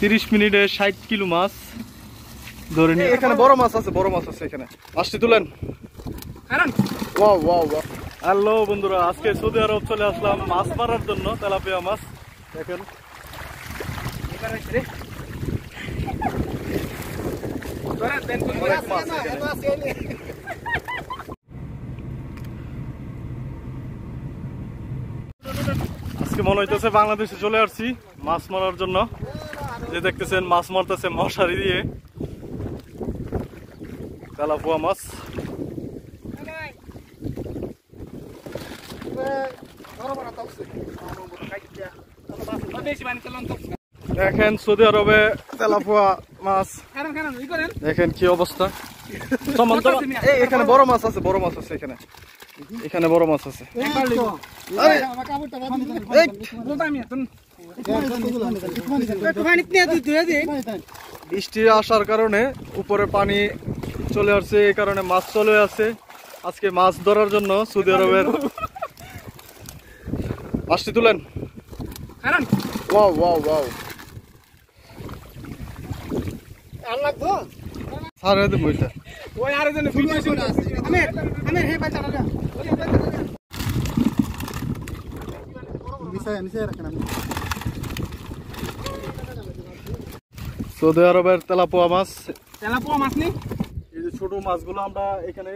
তিরিশ মিনিটে ষাট কিলো মাছ ধরে নিয়ে এখানে বড় মাছ আছে বড় মাছ আছে এখানে। মাছটি তুলেন। Wow wow wow. হ্যালো বন্ধুরা আজকে সৌদি আরব চলে আসলাম মাছ মারার জন্য তেলাপিয়া মাছ। দেখেন। আজকে মনে হইতেছে বাংলাদেশে চলে আসছি মাছ মারার জন্য। যে দেখতেছেন মাছ মারতেছে মশারি দিয়ে তেলাপুয়া মাছ দেখেন সৌদি আরবে তেলাপুয়া মাছ দেখেন কি অবস্থা এখানে বড় মাছ আছে বড় মাছ আছে এখানে এখানে বড় মাছ আছে বৃষ্টি আসার কারণে উপরে পানি চলে আসছে, এই কারণে মাছ চলে আসছে। আজকে মাছ ধরার জন্য সৌদি আরবের মাছটি তুলেন। এটা। সৌদি আরবের তেলাপোয়া মাছ। তেলাপোয়া মাছ নেই এই যে ছোট মাছগুলো আমরা এখানে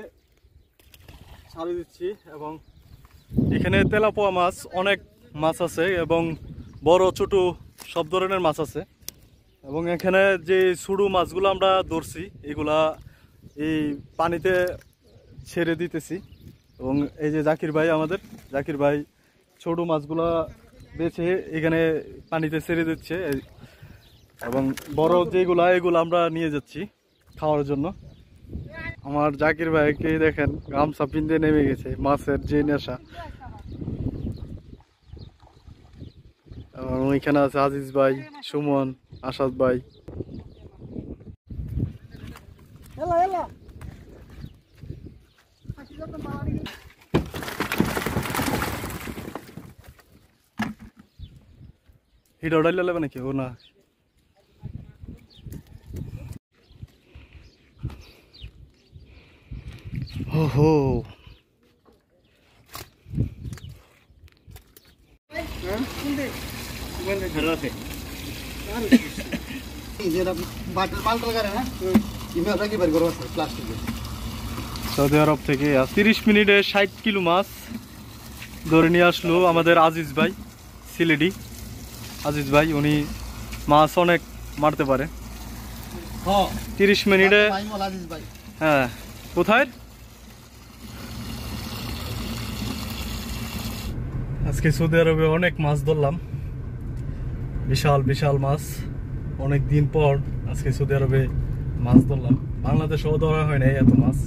ছাড়ি দিচ্ছি এবং এখানে তেলাপোয়া মাছ অনেক মাছ আছে এবং বড় ছোট সব ধরনের মাছ আছে। এবং এখানে যে ছোটো মাছগুলো আমরা ধরছি এগুলা এই পানিতে ছেড়ে দিতেছি। এবং এই যে জাকির ভাই আমাদের জাকির ভাই ছোট মাছগুলা বেছে এখানে পানিতে ছেড়ে দিচ্ছে। এবং বড় যেগুলা এগুলো আমরা নিয়ে যাচ্ছি খাওয়ার জন্য। আমার জাকির ভাইকে দেখেন গামছা পিন্দে নেমে গেছে মাছের যে নেশা। এবং ওইখানে আছে আজিজ ভাই সুমন আসাদ ভাই। লাগবে নাকি? ও না। সৌদি আরব থেকে তিরিশ মিনিটে ষাট কিলো মাছ ধরে নিয়ে আসলো আমাদের আজিজ ভাই সিলেটি। আজিজ ভাই উনি মাছ অনেক মারতে পারে। তিরিশ মিনিটে হ্যাঁ। কোথায়? আজকে সৌদি আরবে অনেক মাছ ধরলাম। বিশাল বিশাল মাছ। অনেক দিন পর আজকে সৌদি আরবে মাছ ধরলাম। বাংলাদেশেও ধরা হয় নাই এত মাছ।